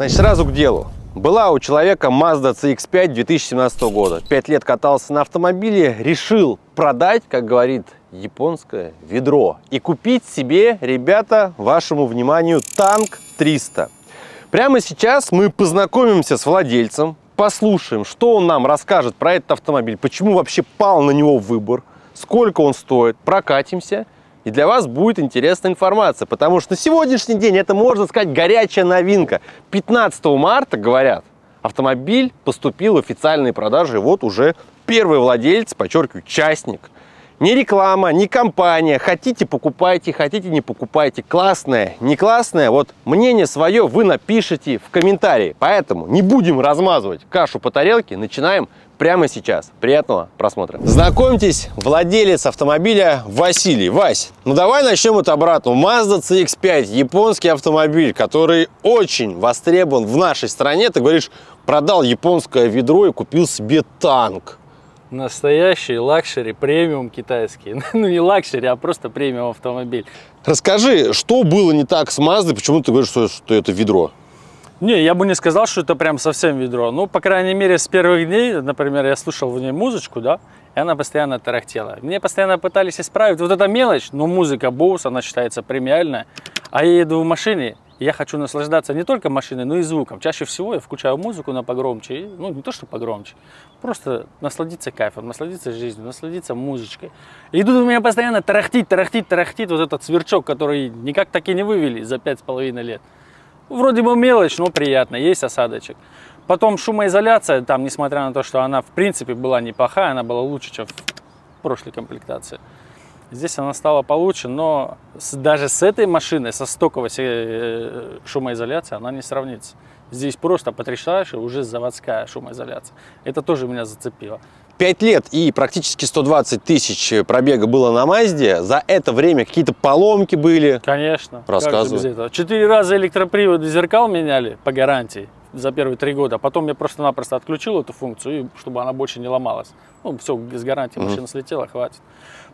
Значит, сразу к делу. Была у человека Mazda CX-5 2017 года. Пять лет катался на автомобиле, решил продать, как говорит японское, ведро. И купить себе, ребята, вашему вниманию, танк 300. Прямо сейчас мы познакомимся с владельцем, послушаем, что он нам расскажет про этот автомобиль, почему вообще пал на него выбор, сколько он стоит, прокатимся – и для вас будет интересная информация, потому что на сегодняшний день это, можно сказать, горячая новинка. 15 марта, говорят, автомобиль поступил в официальные продажи, и вот уже первый владелец, подчеркиваю, частник. Не реклама, не компания. Хотите, покупайте, хотите, не покупайте. Классное, не классное. Вот мнение свое вы напишите в комментарии. Поэтому не будем размазывать кашу по тарелке. Начинаем прямо сейчас. Приятного просмотра. Знакомьтесь, владелец автомобиля Василий. Вась, ну давай начнем от обратного. Mazda CX-5, японский автомобиль, который очень востребован в нашей стране. Ты говоришь, продал японское ведро и купил себе Tank. Настоящий luxury, премиум китайский. ну не luxury, а просто премиум автомобиль. Расскажи, что было не так с Mazda, почему ты говоришь, что это ведро? Не, я бы не сказал, что это прям совсем ведро. Ну, по крайней мере, с первых дней, например, я слушал в ней музычку, да, и она постоянно тарахтела. Мне постоянно пытались исправить. Вот эта мелочь, но музыка Bose, она считается премиальная. А я еду в машине, я хочу наслаждаться не только машиной, но и звуком. Чаще всего я включаю музыку на погромче, ну, не то, что погромче, просто насладиться кайфом, насладиться жизнью, насладиться музычкой. И тут у меня постоянно тарахтит, тарахтит, тарахтит вот этот сверчок, который никак так и не вывели за пять с половиной лет. Вроде бы мелочь, но приятно, есть осадочек. Потом шумоизоляция, там, несмотря на то, что она в принципе была неплохая, она была лучше, чем в прошлой комплектации. Здесь она стала получше, но с, даже с этой машиной, со стоковой э, шумоизоляцией, она не сравнится. Здесь просто потрясающая уже заводская шумоизоляция. Это тоже меня зацепило. 5 лет и практически 120 тысяч пробега было на Мазде. За это время какие-то поломки были? Конечно. Рассказывай. Четыре раза электроприводы зеркал меняли по гарантии за первые три года. Потом я просто-напросто отключил эту функцию, чтобы она больше не ломалась. Ну, все, с гарантией машина слетела, хватит.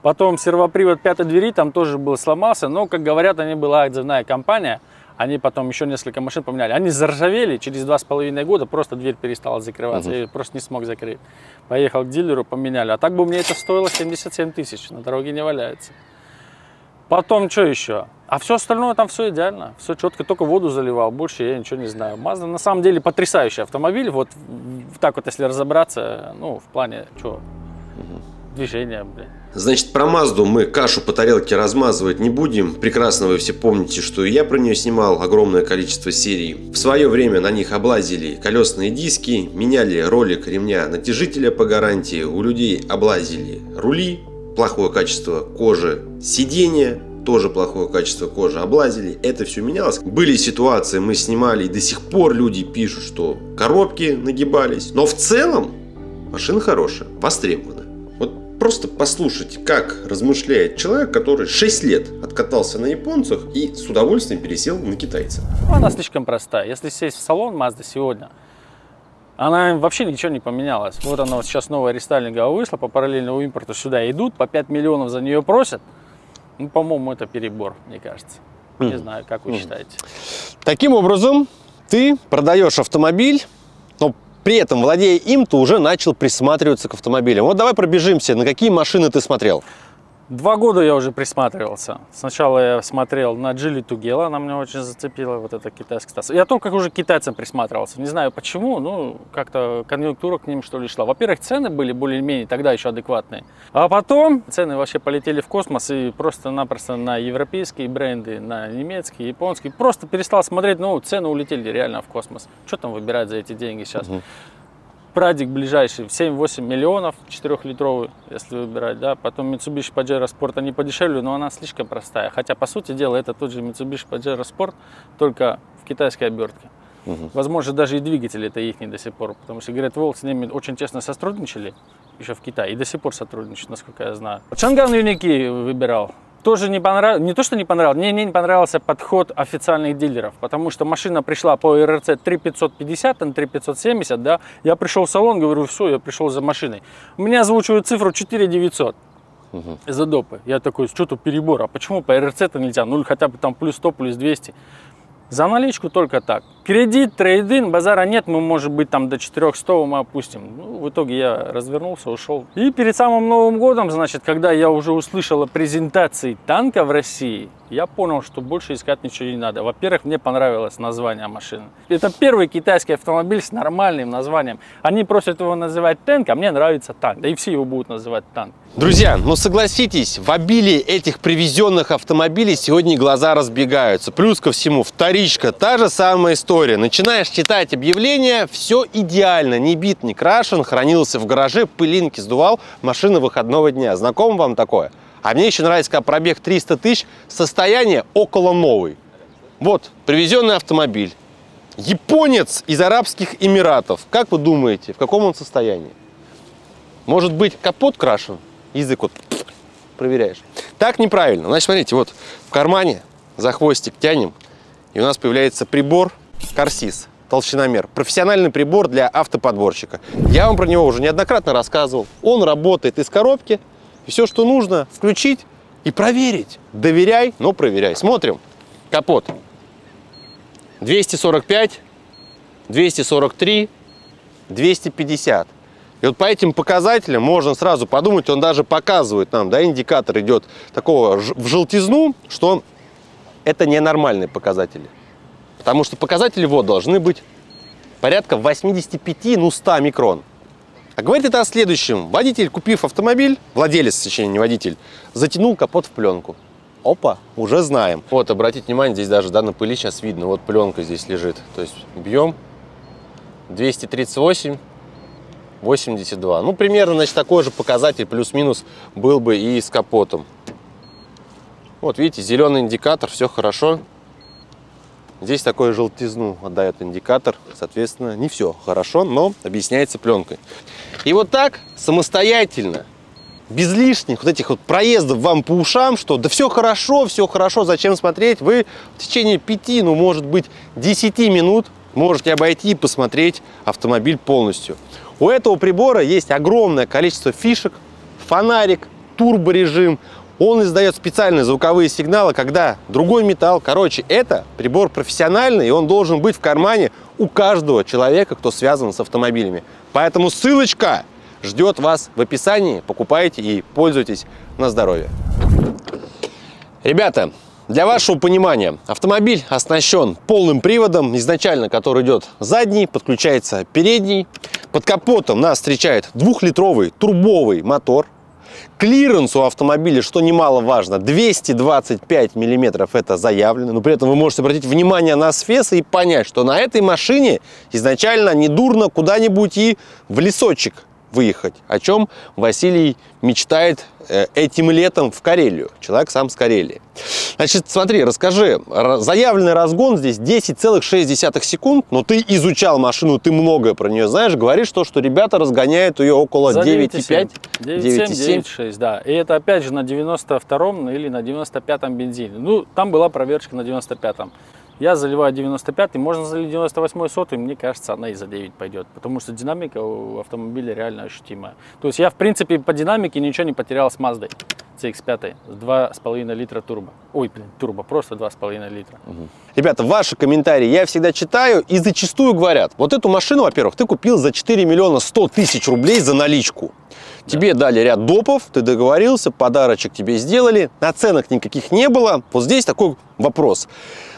Потом сервопривод пятой двери там тоже был сломался, но, как говорят, они была отзывная компания – они потом еще несколько машин поменяли. Они заржавели, через два с половиной года просто дверь перестала закрываться. Uh-huh. Я просто не смог закрыть. Поехал к дилеру, поменяли. А так бы мне это стоило 77 тысяч. На дороге не валяется. Потом что еще? А все остальное там все идеально. Все четко, только воду заливал. Больше я ничего не знаю. Mazda на самом деле потрясающий автомобиль. Вот так вот, если разобраться, ну, в плане, что, движения, блин. Значит, про Мазду мы кашу по тарелке размазывать не будем. Прекрасно вы все помните, что я про нее снимал огромное количество серий. В свое время на них облазили колесные диски, меняли ролик ремня натяжителя по гарантии, у людей облазили рули, плохое качество кожи, сиденья, тоже плохое качество кожи, облазили, это все менялось. Были ситуации, мы снимали, и до сих пор люди пишут, что коробки нагибались. Но в целом машина хорошая, востребована. Просто послушайте, как размышляет человек, который 6 лет откатался на японцах и с удовольствием пересел на китайца. Она слишком простая. Если сесть в салон Mazda сегодня, она вообще ничего не поменялась. Вот она вот сейчас новая рестайлинговая вышла, по параллельному импорту сюда идут, по 5 миллионов за нее просят. Ну, по-моему, это перебор, мне кажется. Не знаю, как вы считаете. Таким образом, ты продаешь автомобиль, при этом, владея им, ты уже начал присматриваться к автомобилям. Вот давай пробежимся, на какие машины ты смотрел? Два года я уже присматривался. Сначала я смотрел на Джили Тугела, она меня очень зацепила, вот эта китайская стаса. Я только уже к китайцам присматривался. Не знаю почему, ну, как-то конъюнктура к ним что ли шла. Во-первых, цены были более-менее тогда еще адекватные. А потом цены вообще полетели в космос и просто-напросто на европейские бренды, на немецкие, японские. Просто перестал смотреть, ну, цены улетели реально в космос. Что там выбирать за эти деньги сейчас? Угу. Прадик ближайший в 7-8 миллионов, 4-литровый, если выбирать, да. Потом Mitsubishi Pajero Sport, они подешевле, но она слишком простая. Хотя, по сути дела, это тот же Mitsubishi Pajero Sport, только в китайской обертке. Угу. Возможно, даже и двигатели это их не до сих пор, потому что Great Wall с ними очень тесно сотрудничали еще в Китае, и до сих пор сотрудничают, насколько я знаю. Чанган Юники выбирал, тоже не понравилось, не то, что не понравилось, мне не понравился подход официальных дилеров, потому что машина пришла по РРЦ 3550, там 3570, да, я пришел в салон, говорю, все, я пришел за машиной. У меня озвучивают цифру 4900 угу. за допы. Я такой, что тут перебор, а почему по РРЦ-то нельзя, ну хотя бы там плюс 100, плюс 200. За наличку только так. Кредит, трейдин, базара нет, мы, может быть, там до 400 мы опустим. Ну, в итоге я развернулся, ушел. И перед самым Новым годом, значит, когда я уже услышал о презентации танка в России, я понял, что больше искать ничего не надо. Во-первых, мне понравилось название машины. Это первый китайский автомобиль с нормальным названием. Они просят его называть танк, а мне нравится танк. Да и все его будут называть танк. Друзья, ну согласитесь, в обилии этих привезенных автомобилей сегодня глаза разбегаются. Плюс ко всему, вторичка, та же самая история. Начинаешь читать объявления, все идеально, не бит, не крашен, хранился в гараже, пылинки сдувал, машина выходного дня. Знакомо вам такое? А мне еще нравится, когда пробег 300 тысяч, состояние около новый. Вот, привезенный автомобиль. Японец из Арабских Эмиратов. Как вы думаете, в каком он состоянии? Может быть, капот крашен? Язык вот проверяешь. Так неправильно. Значит, смотрите, вот в кармане за хвостик тянем, и у нас появляется прибор Корсис толщиномер. Профессиональный прибор для автоподборщика. Я вам про него уже неоднократно рассказывал. Он работает из коробки, все, что нужно, включить и проверить. Доверяй, но проверяй. Смотрим. Капот. 245, 243, 250. И вот по этим показателям можно сразу подумать, он даже показывает нам, да, индикатор идет такого в желтизну, что это ненормальные показатели. Потому что показатели вот должны быть порядка 85, ну 100 микрон. А говорит это о следующем. Водитель, купив автомобиль, владелец, точнее, не водитель, затянул капот в пленку. Опа, уже знаем. Вот, обратите внимание, здесь даже да, на пыли сейчас видно, вот пленка здесь лежит. То есть бьем 238, 82. Ну, примерно, значит, такой же показатель, плюс-минус, был бы и с капотом. Вот, видите, зеленый индикатор, все хорошо. Здесь такой желтизну отдает индикатор, соответственно, не все хорошо, но объясняется пленкой. И вот так самостоятельно, без лишних вот этих вот проездов вам по ушам, что да все хорошо, все хорошо, зачем смотреть, вы в течение 5, ну может быть 10 минут можете обойти и посмотреть автомобиль полностью. У этого прибора есть огромное количество фишек, фонарик, турборежим, он издает специальные звуковые сигналы, когда другой металл. Короче, это прибор профессиональный, и он должен быть в кармане у каждого человека, кто связан с автомобилями. Поэтому ссылочка ждет вас в описании. Покупайте и пользуйтесь на здоровье. Ребята, для вашего понимания, автомобиль оснащен полным приводом, изначально который идет задний, подключается передний. Под капотом нас встречает двухлитровый турбовый мотор Клиренс у автомобиля, что немаловажно, 225 миллиметров это заявлено, но при этом вы можете обратить внимание на сфес и понять, что на этой машине изначально недурно куда-нибудь и в лесочек выехать, о чем Василий мечтает э, этим летом в Карелию. Человек сам с Карелии. Значит, смотри, расскажи. Заявленный разгон здесь 10,6 секунд, но ты изучал машину, ты многое про нее знаешь. Говоришь то, что ребята разгоняют ее около 9,5. 9,7, 9,6, да. И это опять же на 92-м или на 95-м бензине. Ну, там была проверочка на 95-м. Я заливаю 95 можно залить 98 сотый, мне кажется, она и за 9 пойдет, потому что динамика у автомобиля реально ощутимая. То есть я, в принципе, по динамике ничего не потерял с Маздой CX-5 с 2,5 литра турбо. Ой, блин, турбо, просто 2,5 литра. Угу. Ребята, ваши комментарии я всегда читаю и зачастую говорят, вот эту машину, во-первых, ты купил за 4 миллиона 100 тысяч рублей за наличку. Тебе да. дали ряд допов, ты договорился, подарочек тебе сделали, наценок никаких не было. Вот здесь такой вопрос.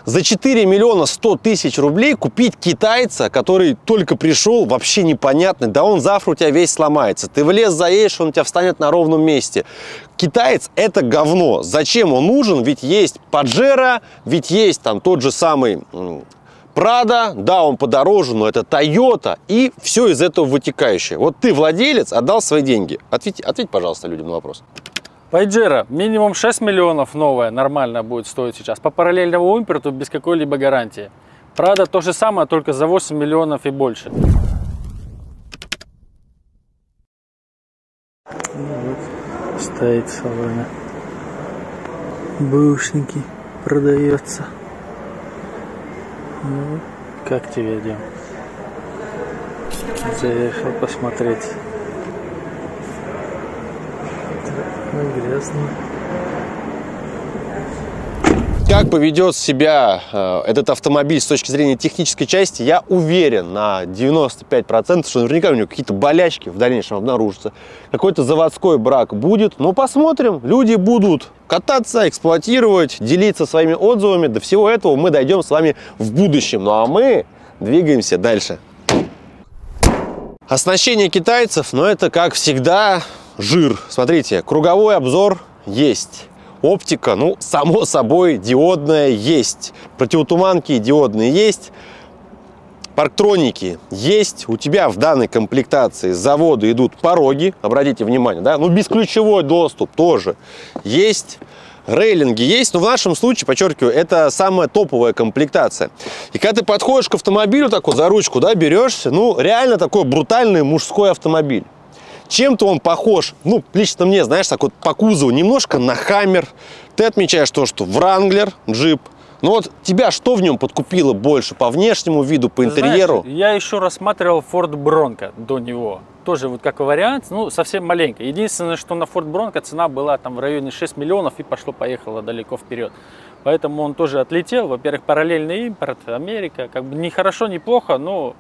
За 4 миллиона 100 тысяч рублей купить китайца, который только пришел, вообще непонятный, да он завтра у тебя весь сломается. Ты в лес заедешь, он у тебя встанет на ровном месте. Китаец это говно. Зачем он нужен? Ведь есть Паджеро, ведь есть там тот же самый Прада, да, он подороже, но это Toyota и все из этого вытекающее. Вот ты владелец, отдал свои деньги. Ответь, ответь пожалуйста, людям на вопрос. Пайджера минимум 6 миллионов новая, нормально будет стоить сейчас. По параллельному импорту без какой-либо гарантии. Прада то же самое, только за 8 миллионов и больше. Стоит в салоне. Бэушники продается. Ну, как тебе, Дим? Заехал посмотреть. Ну, грязно. Как поведет себя э, этот автомобиль с точки зрения технической части, я уверен на 95%, что наверняка у него какие-то болячки в дальнейшем обнаружатся. Какой-то заводской брак будет. Но посмотрим. Люди будут кататься, эксплуатировать, делиться своими отзывами. До всего этого мы дойдем с вами в будущем. Ну а мы двигаемся дальше. Оснащение китайцев, но это, как всегда, жир. Смотрите, круговой обзор есть. Оптика, ну, само собой, диодная есть. Противотуманки диодные есть. Парктроники есть. У тебя в данной комплектации с завода идут пороги. Обратите внимание, да? Ну, бесключевой доступ тоже есть. Рейлинги есть, но в нашем случае, подчеркиваю, это самая топовая комплектация. И когда ты подходишь к автомобилю так вот за ручку, да, берешься, ну, реально такой брутальный мужской автомобиль. Чем-то он похож, ну, лично мне, знаешь, так вот по кузову немножко на Хаммер. Ты отмечаешь то, что Вранглер, джип. Но вот тебя что в нем подкупило больше? По внешнему виду, по интерьеру? Знаешь, я еще рассматривал Ford Bronco до него. Тоже вот как вариант, ну, совсем маленько. Единственное, что на Ford Bronco цена была там в районе 6 миллионов и пошло-поехало далеко вперед. Поэтому он тоже отлетел. Во-первых, параллельный импорт, Америка. Как бы не хорошо, не плохо, но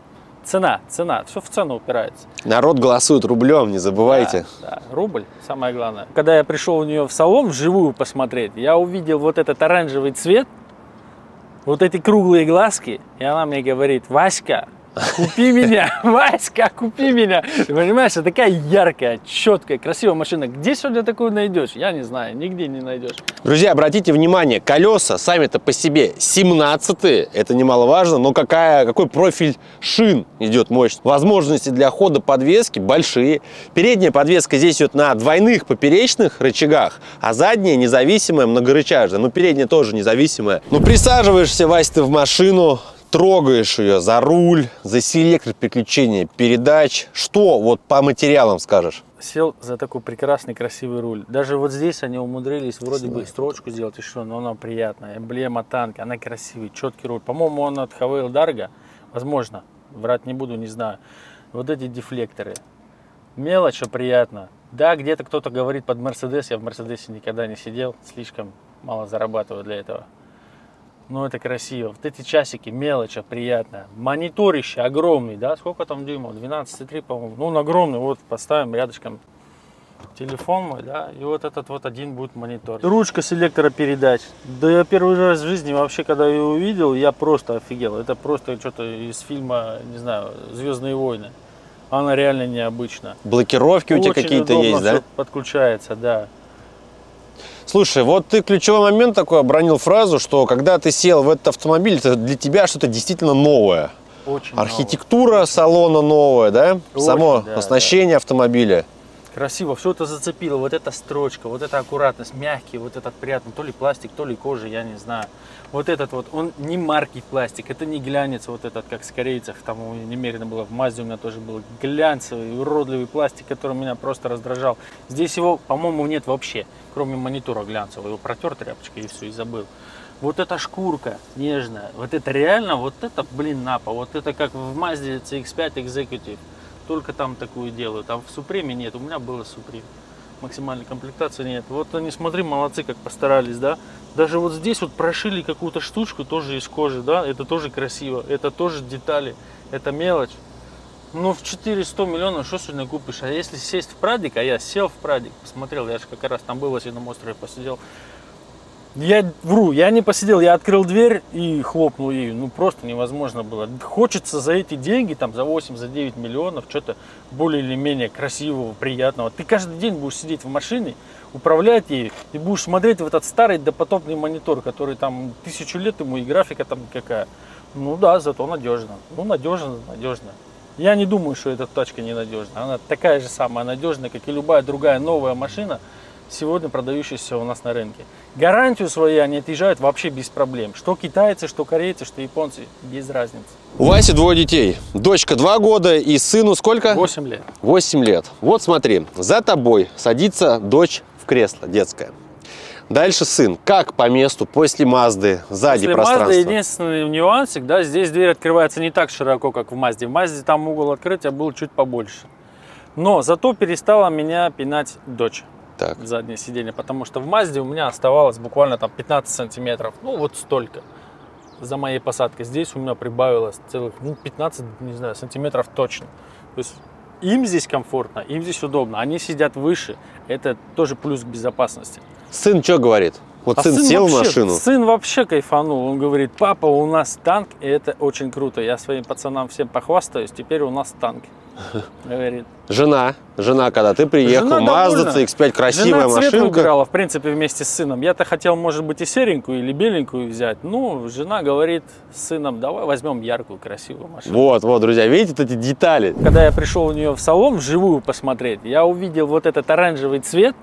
Цена, цена, все в цену упирается. Народ голосует рублем, не забывайте. Да, да, рубль, самое главное. Когда я пришел у нее в салон вживую посмотреть, я увидел вот этот оранжевый цвет, вот эти круглые глазки, и она мне говорит, Васька, Купи меня, Васька, купи меня. Ты понимаешь, это такая яркая, четкая, красивая машина. Где сегодня такую найдешь? Я не знаю, нигде не найдешь. Друзья, обратите внимание, колеса сами-то по себе 17 это немаловажно, но какая, какой профиль шин идет мощный. Возможности для хода подвески большие. Передняя подвеска здесь идет на двойных поперечных рычагах, а задняя независимая, многорычажная. Ну, передняя тоже независимая. Ну, присаживаешься, Вась, ты в машину, трогаешь ее за руль, за селектор переключения передач. Что вот по материалам скажешь? Сел за такой прекрасный, красивый руль. Даже вот здесь они умудрились вроде бы строчку сделать еще, но она приятная. Эмблема танка, она красивый, четкий руль. По-моему, он от Хавейл Дарга, возможно, врать не буду, не знаю. Вот эти дефлекторы. Мелочь, а приятно. Да, где-то кто-то говорит под Мерседес, я в Мерседесе никогда не сидел, слишком мало зарабатываю для этого. Ну, это красиво. Вот эти часики, мелочь, а приятно. Мониторище огромный, да? Сколько там дюймов? 12,3, по-моему. Ну, он огромный. Вот поставим рядышком телефон мой, да, и вот этот вот один будет монитор. Ручка селектора передач. Да я первый раз в жизни вообще, когда ее увидел, я просто офигел. Это просто что-то из фильма, не знаю, «Звездные войны». Она реально необычна. Блокировки Очень у тебя какие-то есть, да? подключается, да. Слушай, вот ты ключевой момент такой обронил фразу, что когда ты сел в этот автомобиль, это для тебя что-то действительно новое. Очень Архитектура новое. салона новая, да? Очень, Само да, оснащение да. автомобиля. Красиво, все это зацепило, вот эта строчка, вот эта аккуратность, мягкий, вот этот приятный, то ли пластик, то ли кожа, я не знаю вот этот вот, он не марки пластик, это не глянец вот этот, как с корейцев, там немерено было, в Мазде у меня тоже был глянцевый, уродливый пластик, который меня просто раздражал. Здесь его, по-моему, нет вообще, кроме монитора глянцевого, его протер тряпочкой и все, и забыл. Вот эта шкурка нежная, вот это реально, вот это, блин, напа, вот это как в Мазде CX-5 Executive, только там такую делают, а в Супреме нет, у меня было Supreme максимальной комплектации нет. Вот они, смотри, молодцы, как постарались, да. Даже вот здесь вот прошили какую-то штучку тоже из кожи, да, это тоже красиво, это тоже детали, это мелочь. Ну, в 400 миллионов что сегодня купишь? А если сесть в Прадик, а я сел в Прадик, посмотрел, я же как раз там был, в на острове посидел, я вру, я не посидел, я открыл дверь и хлопнул ею. Ну просто невозможно было. Хочется за эти деньги, там за 8, за 9 миллионов, что-то более или менее красивого, приятного. Ты каждый день будешь сидеть в машине, управлять ей, и будешь смотреть в этот старый допотопный монитор, который там тысячу лет ему и графика там какая. Ну да, зато надежно. Ну надежно, надежно. Я не думаю, что эта тачка ненадежна. Она такая же самая надежная, как и любая другая новая машина, сегодня продающаяся у нас на рынке. Гарантию свою они отъезжают вообще без проблем. Что китайцы, что корейцы, что японцы, без разницы. У Васи двое детей. Дочка два года и сыну сколько? Восемь лет. Восемь лет. Вот смотри, за тобой садится дочь в кресло детское. Дальше сын. Как по месту после Мазды, сзади после пространство? Мазды единственный нюансик, да, здесь дверь открывается не так широко, как в Мазде. В Мазде там угол открытия был чуть побольше. Но зато перестала меня пинать дочь. Так. заднее сиденье, потому что в Мазде у меня оставалось буквально там 15 сантиметров, ну вот столько за моей посадкой. Здесь у меня прибавилось целых ну, 15, не знаю, сантиметров точно. То есть им здесь комфортно, им здесь удобно. Они сидят выше, это тоже плюс к безопасности. Сын что говорит? Вот А сын, сел в вообще, машину. Сын вообще кайфанул. Он говорит, папа, у нас танк, и это очень круто. Я своим пацанам всем похвастаюсь, теперь у нас танк. Говорит. Жена, жена, когда ты приехал, Жена Mazda довольна. CX-5, красивая Жена машинка. выбирала, в принципе, вместе с сыном. Я-то хотел, может быть, и серенькую, или беленькую взять. Ну, жена говорит с сыном, давай возьмем яркую, красивую машину. Вот, вот, друзья, видите вот эти детали? Когда я пришел у нее в салон вживую посмотреть, я увидел вот этот оранжевый цвет,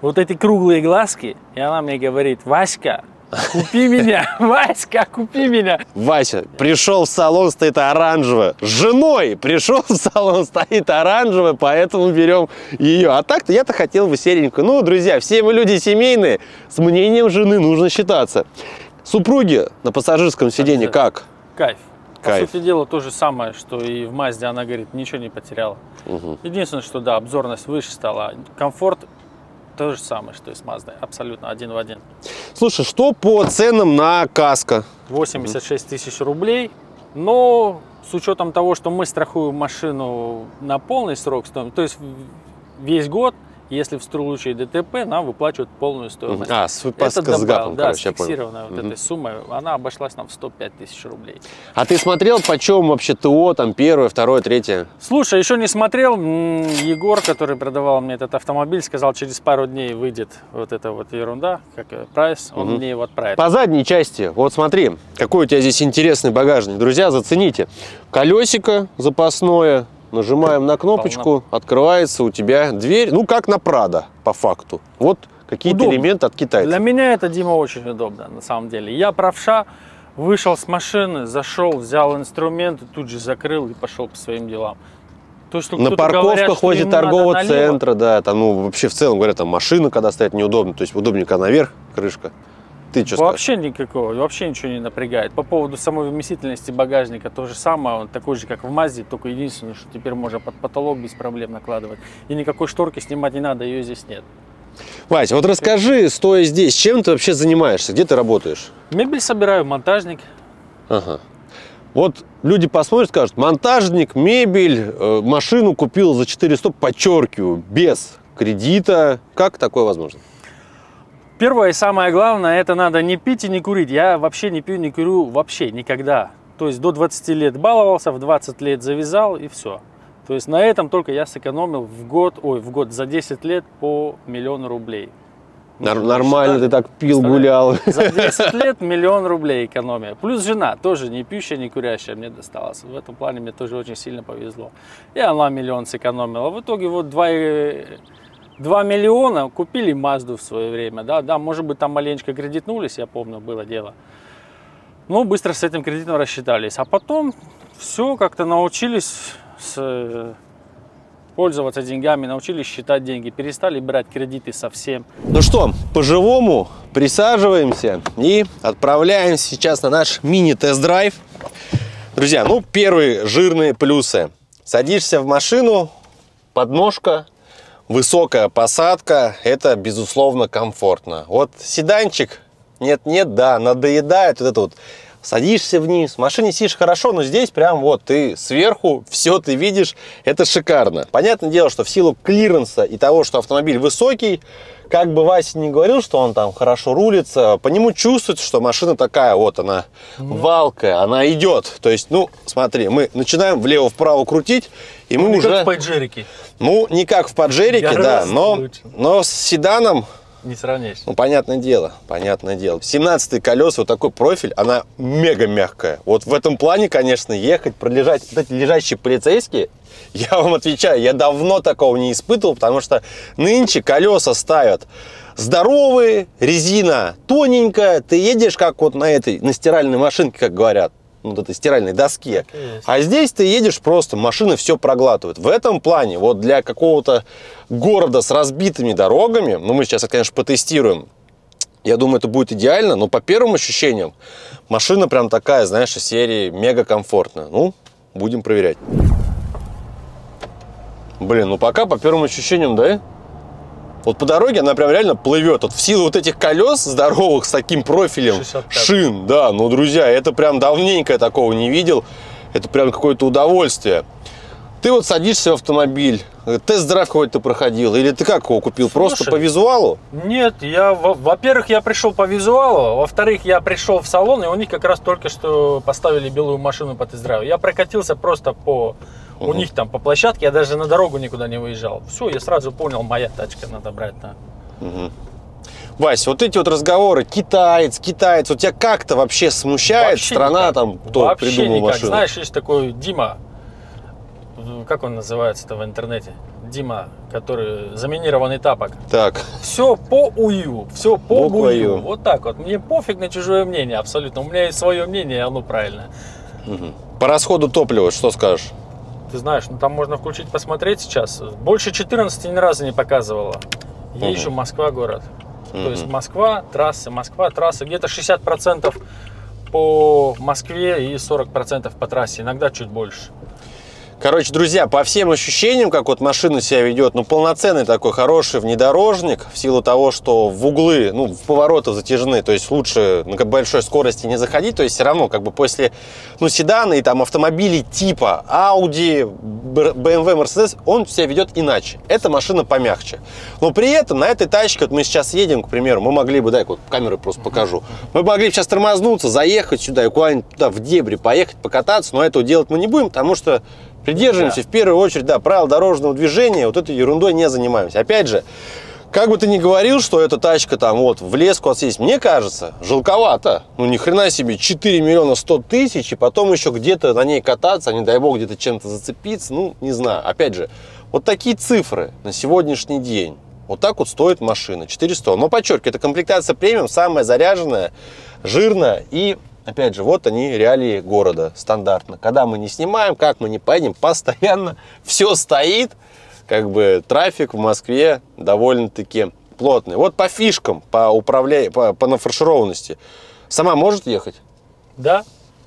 вот эти круглые глазки, и она мне говорит, Васька, купи меня, Васька, купи меня. Вася пришел в салон, стоит оранжевая. С женой пришел в салон, стоит оранжевая, поэтому берем ее. А так-то я-то хотел бы серенькую. Ну, друзья, все мы люди семейные, с мнением жены нужно считаться. Супруги на пассажирском сиденье как? Кайф. По Кайф. сути дела, то же самое, что и в Мазде, она говорит, ничего не потеряла. Мгм. Единственное, что да, обзорность выше стала, комфорт то же самое, что и с Маздой, абсолютно один в один. Слушай, что по ценам на каско? 86 тысяч рублей, но с учетом того, что мы страхуем машину на полный срок, то есть весь год, если в случае ДТП, нам выплачивают полную стоимость. А, с Это выпаска с гапом, да, короче, с я понял. фиксированной вот Мгм. этой суммой, она обошлась нам в 105 тысяч рублей. А ты смотрел, почем вообще ТО, там первое, второе, третье? Слушай, еще не смотрел. Егор, который продавал мне этот автомобиль, сказал, через пару дней выйдет вот эта вот ерунда, как прайс, он Мгм. мне его отправит. По задней части, вот смотри, какой у тебя здесь интересный багажник. Друзья, зацените. Колесико запасное, нажимаем на кнопочку, открывается у тебя дверь, ну как на Прада, по факту. Вот какие-то элементы от китайцев. Для меня это, Дима, очень удобно, на самом деле. Я правша, вышел с машины, зашел, взял инструменты, тут же закрыл и пошел по своим делам. То, что На парковках возле торгового центра, да, там, ну, вообще в целом, говорят, там машина, когда стоит, неудобно, то есть удобнее, когда наверх крышка. Ты что скажешь? Вообще никакого, вообще ничего не напрягает. По поводу самой вместительности багажника то же самое, он такой же, как в Мазде, только единственное, что теперь можно под потолок без проблем накладывать. И никакой шторки снимать не надо, ее здесь нет. Вась, вот расскажи, стоя здесь, чем ты вообще занимаешься, где ты работаешь? Мебель собираю, монтажник. Ага. Вот люди посмотрят, скажут, монтажник, мебель, э, машину купил за 400, подчеркиваю, без кредита. Как такое возможно? Первое и самое главное, это надо не пить и не курить. Я вообще не пью, не курю вообще никогда. То есть до 20 лет баловался, в 20 лет завязал и все. То есть на этом только я сэкономил в год, ой, в год за 10 лет по миллиону рублей. Нар- Ну, нормально ты считаю, так пил, гулял. За 10 лет миллион рублей экономия. Плюс жена тоже не пьющая, не курящая мне досталась. В этом плане мне тоже очень сильно повезло. И она миллион сэкономила. В итоге вот 2, 2 миллиона купили Мазду в свое время. Да, да, может быть там маленечко кредитнулись, я помню, было дело. Ну, быстро с этим кредитом рассчитались. А потом все как-то научились с- пользоваться деньгами, научились считать деньги, перестали брать кредиты совсем. Ну что, по-живому присаживаемся и отправляемся сейчас на наш мини-тест-драйв. Друзья, ну, первые жирные плюсы. Садишься в машину, подножка, высокая посадка, это, безусловно, комфортно. Вот седанчик, нет-нет, да, надоедает вот это вот. Садишься вниз, в машине сидишь хорошо, но здесь прям вот ты сверху, все ты видишь, это шикарно. Понятное дело, что в силу клиренса и того, что автомобиль высокий, как бы Вася не говорил, что он там хорошо рулится, по нему чувствуется, что машина такая вот, она валкая, она идет. То есть, ну, смотри, мы начинаем влево-вправо крутить, и мы уже... Паджерике. Ну, не как в Паджерике, да, но, но с седаном, Не сравнишь. ну, понятное дело, понятное дело. 17 колеса, вот такой профиль, она мега мягкая. Вот в этом плане, конечно, ехать, пролежать, вот эти лежащие полицейские, я вам отвечаю, я давно такого не испытывал, потому что нынче колеса ставят здоровые, резина тоненькая, ты едешь как вот на этой, на стиральной машинке, как говорят, вот этой стиральной доске. А здесь ты едешь просто, машина все проглатывает. В этом плане, вот для какого-то города с разбитыми дорогами, ну, мы сейчас, это, конечно, потестируем, я думаю, это будет идеально, но по первым ощущениям машина прям такая, знаешь, из серии мега комфортная. Ну, будем проверять. Блин, ну пока по первым ощущениям, да? Вот по дороге она прям реально плывет. Вот в силу вот этих колес здоровых с таким профилем 65. шин. Да, ну, друзья, это прям давненько я такого не видел. Это прям какое-то удовольствие. Ты вот садишься в автомобиль, тест-драйв какой-то проходил, или ты как его купил? Просто Слушай, по визуалу? Нет, я, во- во-первых, я пришел по визуалу, во-вторых, я пришел в салон, и у них как раз только что поставили белую машину по тест-драйву. Я прокатился просто по... У них там по площадке, я даже на дорогу никуда не выезжал. Все, я сразу понял, моя тачка надо брать. На. Мгм. Вась, вот эти вот разговоры, китаец, китаец, вот тебя как-то вообще смущает Вообще страна никак. там, кто Вообще придумал никак. машину? Знаешь, есть такой Дима, как он называется-то в интернете? Дима, который заминированный тапок. Так, Все по ую, все по Буква бую. Ю. Вот так вот. Мне пофиг на чужое мнение абсолютно. У меня есть свое мнение, и оно правильное. мгм. по расходу топлива что скажешь? Ты знаешь, ну там можно включить, посмотреть сейчас. Больше 14 ни разу не показывала. Езжу Москва город. То есть. Москва, трассы, Москва, трассы. Где-то 60% по Москве и 40% по трассе. Иногда чуть больше. Короче, друзья, по всем ощущениям, как вот машина себя ведет, ну, полноценный такой хороший внедорожник, в силу того, что в углы, ну, в повороты затяжены, то есть лучше на большой скорости не заходить, то есть все равно, как бы после, ну, седана и там автомобилей типа Audi, BMW, Mercedes, он себя ведет иначе. Эта машина помягче. Но при этом на этой тачке, вот мы сейчас едем, к примеру, мы могли бы, дай вот камеры просто покажу, мы могли бы сейчас тормознуться, заехать сюда и куда-нибудь туда в дебри поехать, покататься, но этого делать мы не будем, потому что Придерживаемся в первую очередь, да, правил дорожного движения, вот этой ерундой не занимаемся. Опять же, как бы ты ни говорил, что эта тачка там вот в лес куда съесть, мне кажется, жалковато. Ну ни хрена себе, 4 миллиона 100 тысяч, и потом еще где-то на ней кататься, а не дай бог где-то чем-то зацепиться, ну не знаю. Опять же, вот такие цифры на сегодняшний день. Вот так вот стоит машина, 400. Но подчеркиваю, это комплектация премиум, самая заряженная, жирная и Опять же, вот они реалии города стандартно. Когда мы не снимаем, как мы не поедем, постоянно все стоит. Как бы трафик в Москве довольно-таки плотный. Вот по фишкам, по управля... по, по нафаршированности. Сама может ехать? Да?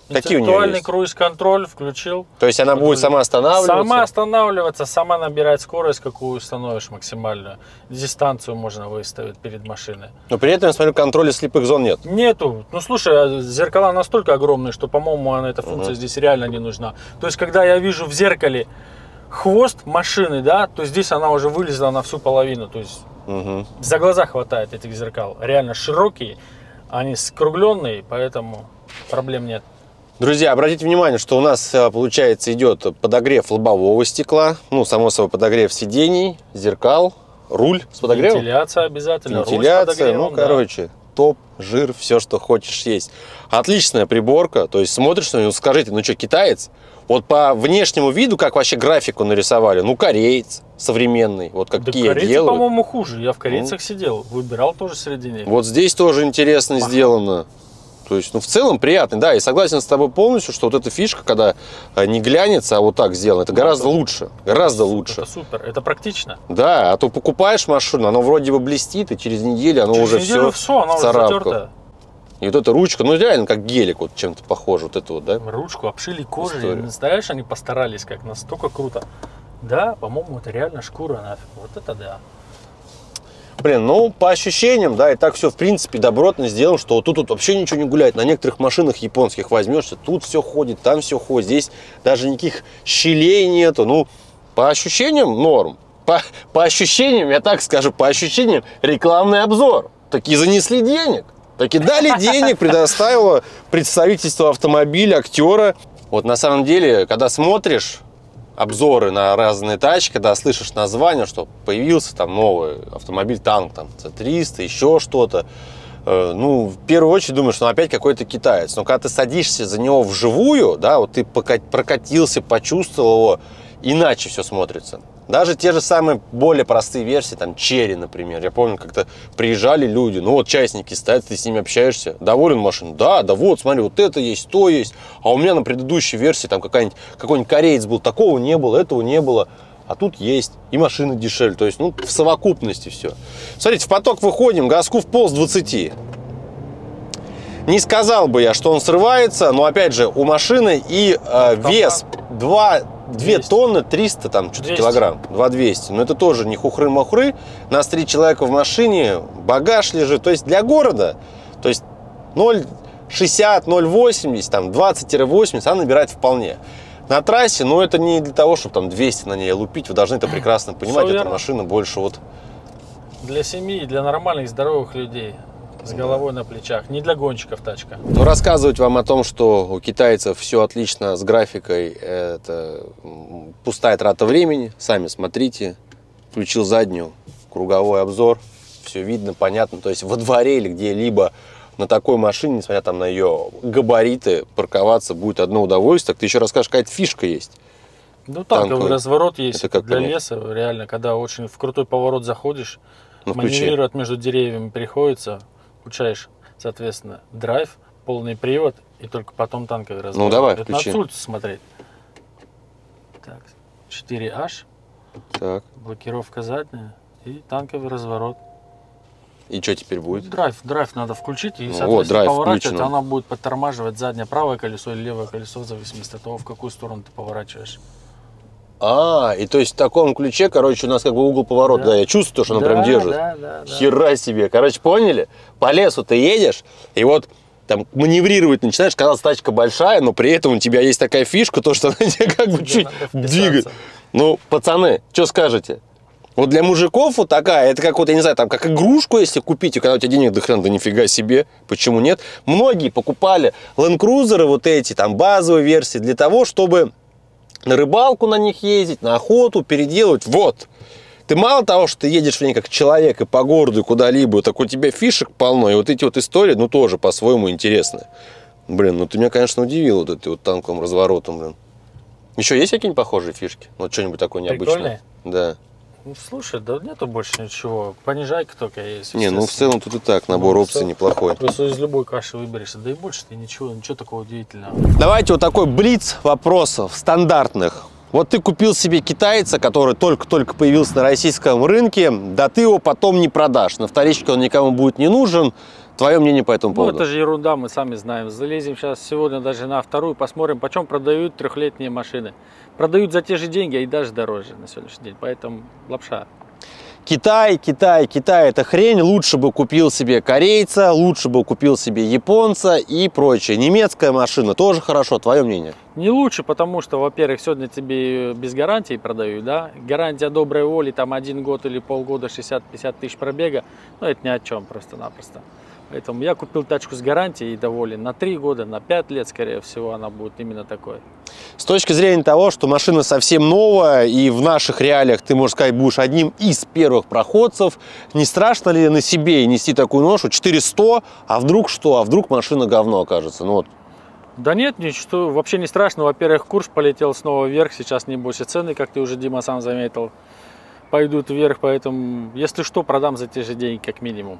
Какие у Интеллектуальный есть? круиз-контроль включил. То есть она будет сама останавливаться? Сама останавливаться, сама набирать скорость, какую установишь максимальную. Дистанцию можно выставить перед машиной. Но при этом, я смотрю, контроля слепых зон нет. Нету. Ну слушай, а зеркала настолько огромные, что, по-моему, она, эта функция Мгм. здесь реально не нужна. То есть, когда я вижу в зеркале хвост машины, да, то здесь она уже вылезла на всю половину. То есть Мгм. за глаза хватает этих зеркал. Реально широкие, они скругленные, поэтому проблем нет. Друзья, обратите внимание, что у нас, э, получается, идет подогрев лобового стекла, ну, само собой, подогрев сидений, зеркал, руль с подогревом. Вентиляция обязательно. Вентиляция, ну, да. короче, топ, жир, все, что хочешь есть. Отличная приборка, то есть смотришь на ну, скажите, ну что, китаец? Вот по внешнему виду, как вообще графику нарисовали, ну, кореец современный, вот как Да Kia корейцы, делают. по-моему, хуже. Я в корейцах сидел, выбирал тоже среди них. Вот здесь тоже интересно Ага. сделано. То есть, ну, в целом приятно. Да, и согласен с тобой полностью, что вот эта фишка, когда э, не глянется, а вот так сделано, это гораздо это- лучше. Гораздо лучше. Это супер, это практично. Да, а то покупаешь машину, оно вроде бы блестит, и через неделю оно Через уже неделю все. все, она в уже. И вот эта ручка, ну реально как гелик, вот чем-то похоже, вот это вот, да? Ручку обшили кожей. История. Представляешь, они постарались как настолько круто. Да, по-моему, это реально шкура нафиг. Вот это да. Блин, ну по ощущениям, да, и так все в принципе добротно сделано, что вот тут, тут вообще ничего не гуляет. На некоторых машинах японских возьмешься, тут все ходит, там все ходит, здесь даже никаких щелей нету. Ну, по ощущениям норм. По, по ощущениям, я так скажу, по ощущениям рекламный обзор. Таки занесли денег. Таки дали денег, предоставило представительство автомобиля, актера. Вот на самом деле, когда смотришь обзоры на разные тачки, когда слышишь название, что появился там новый автомобиль, танк, там, C300, еще что-то, э, ну, в первую очередь думаешь, ну, опять какой-то китаец. Но когда ты садишься за него вживую, да, вот ты прокатился, почувствовал его, иначе все смотрится. Даже те же самые более простые версии, там, Черри, например. Я помню, как-то приезжали люди, ну, вот частники стоят, ты с ними общаешься. Доволен машиной? Да, да вот, смотри, вот это есть, то есть. А у меня на предыдущей версии там какой-нибудь кореец был, такого не было, этого не было. А тут есть. И машина дешевле. То есть, ну, в совокупности все. Смотрите, в поток выходим, газку в пол с 20. Не сказал бы я, что он срывается, но опять же, у машины и э, вес 2, 2 200. тонны 300 там что-то 200. килограмм, 200. Но это тоже не хухры-махры. Нас три человека в машине, багаж лежит. То есть для города, то есть 0,60, 0,80, там 20-80 она набирает вполне. На трассе, ну это не для того, чтобы там 200 на ней лупить, вы должны это прекрасно понимать, эта машина больше вот Для семьи, для нормальных, здоровых людей. С головой на плечах. Не для гонщиков тачка. Ну, рассказывать вам о том, что у китайцев все отлично с графикой, это пустая трата времени. Сами смотрите. Включил заднюю, круговой обзор. Все видно, понятно. То есть во дворе или где-либо на такой машине, несмотря там на ее габариты, парковаться будет одно удовольствие. Так ты еще расскажешь, какая-то фишка есть. Ну, танковый Танковый. разворот есть Это как для понять? леса. Реально, когда очень в крутой поворот заходишь, Ну, маневрировать между деревьями приходится, включаешь, соответственно, драйв, полный привод, и только потом танковый разворот. Ну, давай, Это включи. надо смотреть. Так, 4H, Так. блокировка задняя и танковый разворот. И что теперь будет? Драйв, драйв надо включить, и, Ну, соответственно, драйв поворачивать, она будет подтормаживать заднее правое колесо или левое колесо, в зависимости от того, в какую сторону ты поворачиваешь. А, и то есть в таком ключе, короче, у нас как бы угол поворота. Да. Да, я чувствую, что она Да, прям держит. Да, да, да. Хера себе. Короче, поняли? По лесу ты едешь, и вот там маневрировать начинаешь, казалось, тачка большая, но при этом у тебя есть такая фишка, то, что она тебя как бы чуть двигает. Ну, пацаны, что скажете? Вот для мужиков вот такая, это как вот, я не знаю, там как игрушку, если купить, и когда у тебя денег до хрена, да нифига себе, почему нет? Многие покупали Land Cruiser вот эти, там базовые версии, для того, чтобы на рыбалку на них ездить, на охоту, переделывать. Вот. Ты мало того, что ты едешь в ней как человек и по городу, и куда-либо, так у тебя фишек полно, и вот эти вот истории, ну, тоже по-своему интересны. Блин, ну ты меня, конечно, удивил вот этим вот танковым разворотом, блин. Еще есть какие-нибудь похожие фишки? Вот что-нибудь такое необычное? Прикольные? Да. Ну, слушай, да нету больше ничего. Понижайка только есть. Не, ну в целом тут и так, набор Ну, опций неплохой. Просто из любой каши выберешься. Да и больше ты ничего, ничего такого удивительного. Давайте вот такой блиц вопросов стандартных. Вот ты купил себе китайца, который только-только появился на российском рынке, да ты его потом не продашь. На вторичке он никому будет не нужен. Твое мнение по этому Ну, поводу? это же ерунда, мы сами знаем. Залезем сейчас сегодня даже на вторую, посмотрим, почем продают трехлетние машины. Продают за те же деньги, а и даже дороже на сегодняшний день. Поэтому лапша. Китай, Китай, Китай, это хрень. Лучше бы купил себе корейца, лучше бы купил себе японца и прочее. Немецкая машина тоже хорошо. Твое мнение? Не лучше, потому что, во-первых, сегодня тебе без гарантии продают, да? Гарантия доброй воли, там один год или полгода, 60-50 тысяч пробега, ну это ни о чем просто-напросто. Поэтому я купил тачку с гарантией и доволен. На 3 года, на 5 лет, скорее всего, она будет именно такой. С точки зрения того, что машина совсем новая, и в наших реалиях ты, можно сказать, будешь одним из первых проходцев, не страшно ли на себе нести такую ношу 400, а вдруг что, а вдруг машина говно окажется? Ну вот, Да нет, ничего, вообще не страшно. Во-первых, курс полетел снова вверх, сейчас небось и цены, как ты уже, Дима, сам заметил, пойдут вверх, поэтому, если что, продам за те же деньги, как минимум.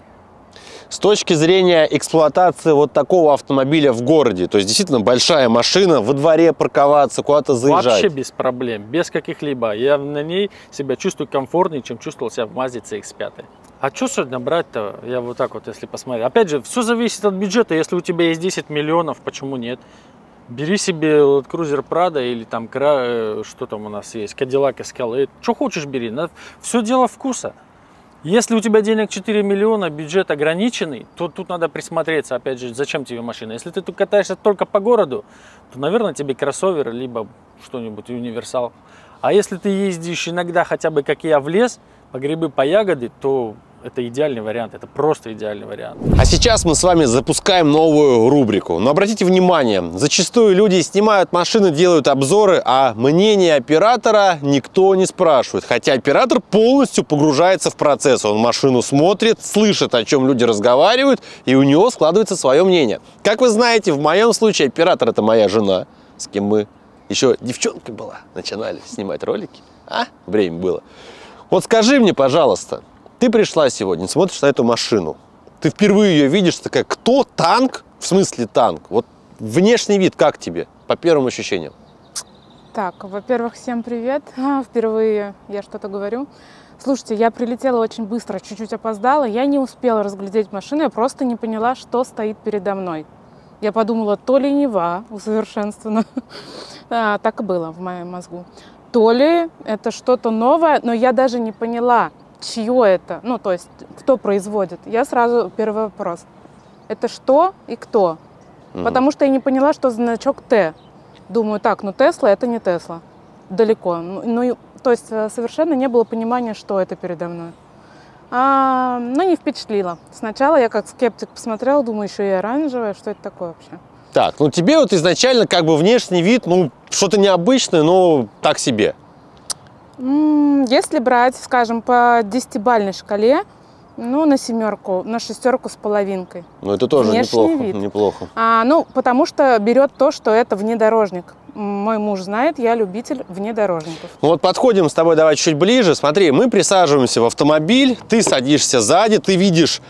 С точки зрения эксплуатации вот такого автомобиля в городе, то есть действительно большая машина, во дворе парковаться, куда-то заезжать. Вообще без проблем, без каких-либо. Я на ней себя чувствую комфортнее, чем чувствовал себя в Mazda CX-5. А что сегодня брать-то? Я вот так вот, если посмотреть. Опять же, все зависит от бюджета. Если у тебя есть 10 миллионов, почему нет? Бери себе Cruiser Prado или там, э, что там у нас есть, Cadillac Escalade. Что хочешь бери. Все дело вкуса. Если у тебя денег 4 миллиона, бюджет ограниченный, то тут надо присмотреться, опять же, зачем тебе машина. Если ты тут катаешься только по городу, то, наверное, тебе кроссовер, либо что-нибудь универсал. А если ты ездишь иногда хотя бы, как я, в лес, по грибы, по ягоды, то это идеальный вариант, это просто идеальный вариант. А сейчас мы с вами запускаем новую рубрику. Но обратите внимание, зачастую люди снимают машины, делают обзоры, а мнение оператора никто не спрашивает. Хотя оператор полностью погружается в процесс. Он машину смотрит, слышит, о чем люди разговаривают, и у него складывается свое мнение. Как вы знаете, в моем случае оператор это моя жена, с кем мы еще девчонкой была, начинали снимать ролики. А? Время было. Вот скажи мне, пожалуйста, ты пришла сегодня, смотришь на эту машину. Ты впервые ее видишь, такая, кто танк? В смысле танк? Вот внешний вид как тебе, по первым ощущениям? Так, во-первых, всем привет. Впервые я что-то говорю. Слушайте, я прилетела очень быстро, чуть-чуть опоздала. Я не успела разглядеть машину, я просто не поняла, что стоит передо мной. Я подумала, то ли Нева усовершенствована, а, так и было в моем мозгу, то ли это что-то новое, но я даже не поняла, чье это, ну, то есть, кто производит. Я сразу, первый вопрос, это что и кто? Мгм. Потому что я не поняла, что значок Т. Думаю, так, ну Тесла это не Тесла. Далеко. Ну, ну, то есть э, совершенно не было понимания, что это передо мной. А, ну, не впечатлило. Сначала я как скептик посмотрела, думаю, еще и оранжевое, что это такое вообще? Так, ну тебе вот изначально как бы внешний вид, ну, что-то необычное, но так себе. Если брать, скажем, по десятибальной шкале, ну, на семерку, на шестерку с половинкой. Ну, это тоже Внешний неплохо. вид. Неплохо. А, ну, потому что берет то, что это внедорожник. Мой муж знает, я любитель внедорожников. Ну вот подходим с тобой давай чуть ближе. Смотри, мы присаживаемся в автомобиль, ты садишься сзади, ты видишь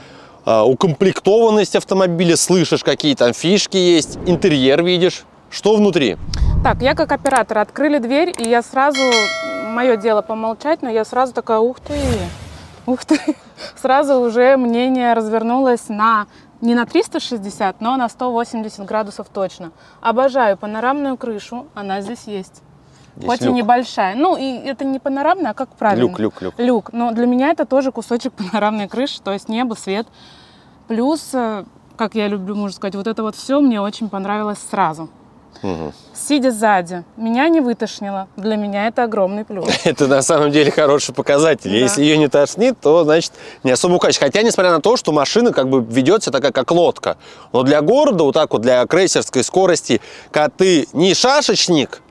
э, укомплектованность автомобиля, слышишь, какие там фишки есть, интерьер видишь. Что внутри? Так, я как оператор открыли дверь, и я сразу, мое дело помолчать, но я сразу такая, ух ты, ух ты. Сразу уже мнение развернулось на не на 360, но на 180 градусов точно. Обожаю панорамную крышу, она здесь есть. Здесь Хоть и люк. небольшая. Ну, и это не панорамная, а как правильно? Люк, люк, люк. Люк. Но для меня это тоже кусочек панорамной крыши, то есть небо, свет. Плюс, э, как я люблю, можно сказать, вот это вот все мне очень понравилось сразу. Мгм. Сидя сзади, меня не вытошнило. Для меня это огромный плюс. Это на самом деле хороший показатель. Да. Если ее не тошнит, то значит не особо укачивает. Хотя, несмотря на то, что машина как бы ведет себя такая, как лодка. Но для города, вот так вот, для крейсерской скорости, когда ты не шашечник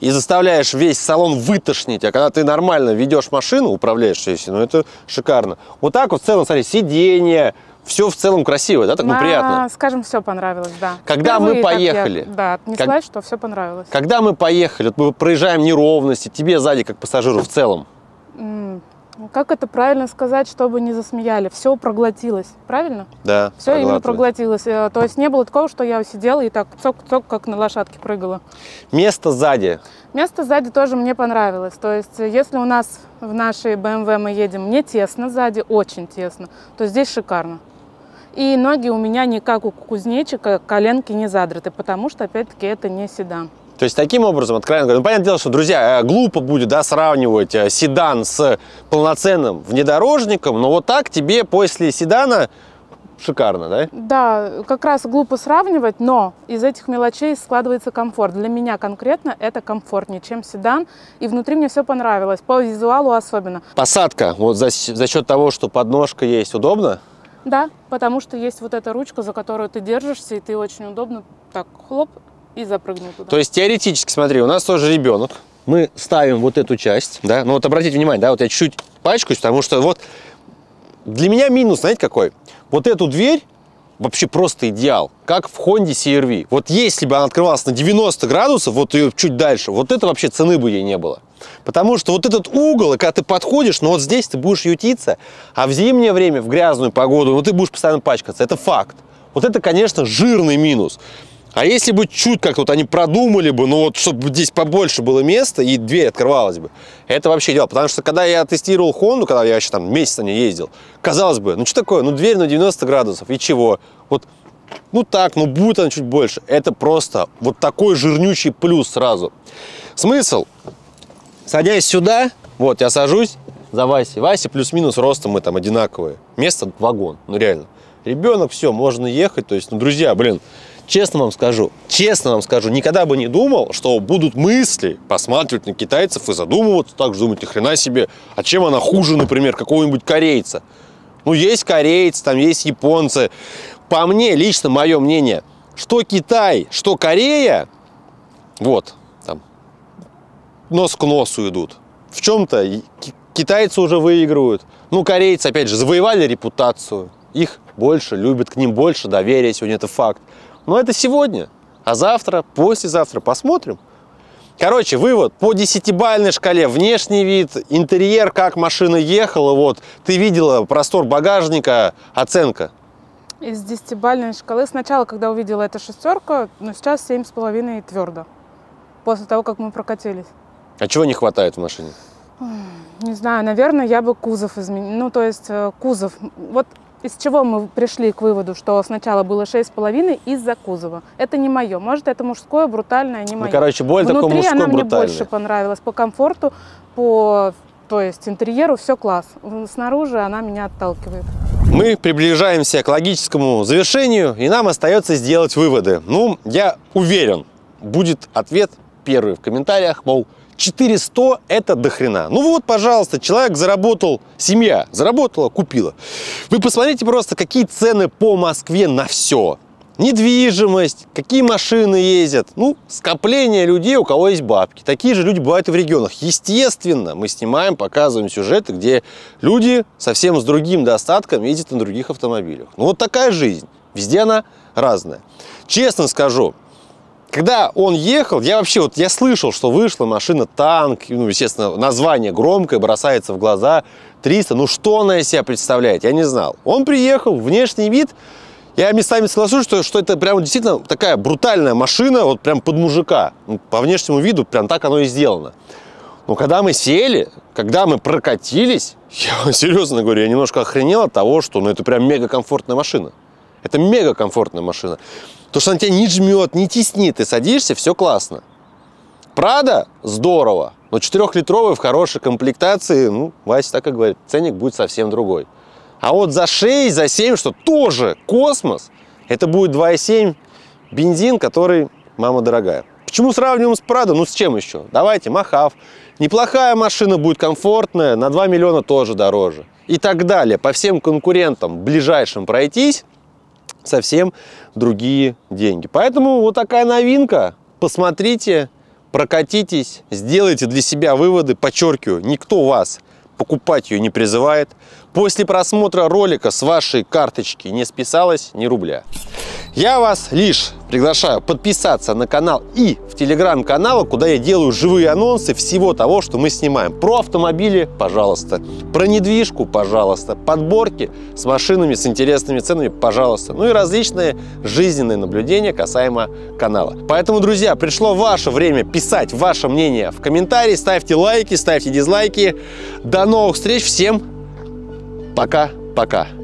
и заставляешь весь салон вытошнить, а когда ты нормально ведешь машину, управляешь ею, ну это шикарно. Вот так вот в целом, смотри, сиденье, все в целом красиво, да, так ну, приятно. Скажем, все понравилось, да. Когда мы Впервые так я, поехали? да, отнеслась, что все понравилось. Когда мы поехали, вот мы проезжаем неровности, тебе сзади как пассажиру в целом, М, Как это правильно сказать, чтобы не засмеяли? Все проглотилось, правильно? да, Все именно проглотилось. Э, То есть не было такого, что я сидела и так цок-цок, как на лошадке прыгала. Место сзади. Место сзади тоже мне понравилось. То есть, э, если у нас в нашей BMW мы едем не тесно сзади, очень тесно, то здесь шикарно. И ноги у меня не как у кузнечика, коленки не задрыты, потому что, опять-таки, это не седан. То есть таким образом, откровенно говоря, ну, понятное дело, что, друзья, э, глупо будет, да, сравнивать э, седан с полноценным внедорожником, но вот так тебе после седана шикарно, да? Да, как раз глупо сравнивать, но из этих мелочей складывается комфорт. Для меня конкретно это комфортнее, чем седан. И внутри мне все понравилось, по визуалу особенно. Посадка, вот за, за счет того, что подножка есть, удобно? Да, потому что есть вот эта ручка, за которую ты держишься, и ты очень удобно так хлоп и запрыгнул туда. То есть теоретически, смотри, у нас тоже ребенок. Мы ставим вот эту часть, да, ну вот обратите внимание, да, вот я чуть-чуть пачкаюсь, потому что вот для меня минус, знаете какой? Вот эту дверь вообще просто идеал, как в Honda CR-V. Вот если бы она открывалась на 90 градусов, вот ее чуть дальше, вот это вообще цены бы ей не было. Потому что вот этот угол, и когда ты подходишь, ну вот здесь ты будешь ютиться, а в зимнее время, в грязную погоду, ну ты будешь постоянно пачкаться. Это факт. Вот это, конечно, жирный минус. А если бы чуть как вот они продумали бы, ну вот, чтобы здесь побольше было места и дверь открывалась бы, это вообще дело. Потому что когда я тестировал Хонду, когда я еще там месяц на ней ездил, казалось бы, ну что такое, ну дверь на 90 градусов, и чего? Вот, ну так, ну будет она чуть больше. Это просто вот такой жирнючий плюс сразу. Смысл? Садясь сюда, вот я сажусь за Васей. Вася плюс-минус ростом мы там одинаковые. Место вагон, ну реально. Ребенок, все, можно ехать. То есть, ну, друзья, блин, честно вам скажу, честно вам скажу, никогда бы не думал, что будут мысли посматривать на китайцев и задумываться, так же думать, ни хрена себе, а чем она хуже, например, какого-нибудь корейца. Ну, есть корейцы, там есть японцы. По мне, лично мое мнение, что Китай, что Корея, вот, нос к носу идут. В чем-то китайцы уже выигрывают. Ну, корейцы, опять же, завоевали репутацию. Их больше любят, к ним больше доверия, сегодня это факт. Но это сегодня. А завтра, послезавтра посмотрим. Короче, вывод. По десятибальной шкале внешний вид, интерьер, как машина ехала, вот. Ты видела простор багажника, оценка. Из десятибальной шкалы сначала, когда увидела эту шестерку, но сейчас семь с половиной твердо. После того, как мы прокатились. А чего не хватает в машине? Не знаю, наверное, я бы кузов изменила. Ну, то есть э, кузов. Вот из чего мы пришли к выводу, что сначала было 6,5 из-за кузова. Это не мое. Может, это мужское, брутальное, не мое. Ну, короче, более такое Внутри мужское, она мне брутальное. больше понравилась. По комфорту, по то есть интерьеру все класс. Снаружи она меня отталкивает. Мы приближаемся к логическому завершению, и нам остается сделать выводы. Ну, я уверен, будет ответ первый в комментариях, мол, 400 это дохрена. Ну вот, пожалуйста, человек заработал, семья заработала, купила. Вы посмотрите просто, какие цены по Москве на все. Недвижимость, какие машины ездят, ну, скопление людей, у кого есть бабки. Такие же люди бывают и в регионах. Естественно, мы снимаем, показываем сюжеты, где люди совсем с другим достатком ездят на других автомобилях. Ну, вот такая жизнь. Везде она разная. Честно скажу, когда он ехал, я вообще, вот я слышал, что вышла машина танк, ну, естественно, название громкое, бросается в глаза, 300, ну, что она из себя представляет, я не знал. Он приехал, внешний вид, я местами соглашусь, что, что это прям действительно такая брутальная машина, вот прям под мужика. Ну, по внешнему виду прям так оно и сделано. Но когда мы сели, когда мы прокатились, я серьезно говорю, я немножко охренел от того, что ну, это прям мега комфортная машина. Это мега комфортная машина. То, что она тебя не жмет, не теснит, ты садишься, все классно. Прада здорово, но 4-литровый в хорошей комплектации, ну, Вася так и говорит, ценник будет совсем другой. А вот за 6, за 7, что тоже космос, это будет 2,7 бензин, который, мама дорогая. Почему сравниваем с Прадо? Ну, с чем еще? Давайте, Махав. Неплохая машина будет комфортная, на 2 миллиона тоже дороже. И так далее. По всем конкурентам ближайшим пройтись, совсем другие деньги. Поэтому вот такая новинка. Посмотрите, прокатитесь, сделайте для себя выводы. Подчеркиваю, никто вас покупать ее не призывает. После просмотра ролика с вашей карточки не списалось ни рубля. Я вас лишь приглашаю подписаться на канал и в телеграм-канал, куда я делаю живые анонсы всего того, что мы снимаем. Про автомобили, пожалуйста. Про недвижку, пожалуйста. Подборки с машинами, с интересными ценами, пожалуйста. Ну и различные жизненные наблюдения касаемо канала. Поэтому, друзья, пришло ваше время писать ваше мнение в комментарии. Ставьте лайки, ставьте дизлайки. До новых встреч. Всем пока-пока.